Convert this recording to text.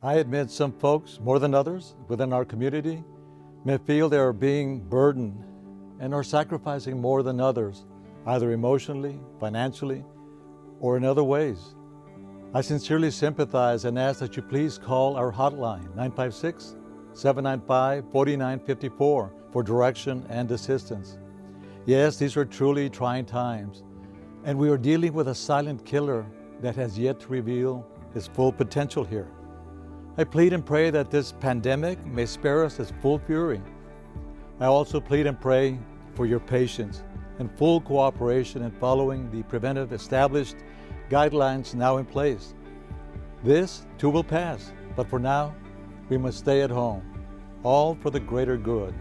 I admit some folks, more than others, within our community may feel they are being burdened and are sacrificing more than others, either emotionally, financially, or in other ways. I sincerely sympathize and ask that you please call our hotline 956 795 4954 for direction and assistance. Yes, these are truly trying times, and we are dealing with a silent killer that has yet to reveal his full potential here. I plead and pray that this pandemic may spare us its full fury. I also plead and pray for your patience and full cooperation in following the preventive established guidelines now in place. This too will pass, but for now, we must stay at home, all for the greater good.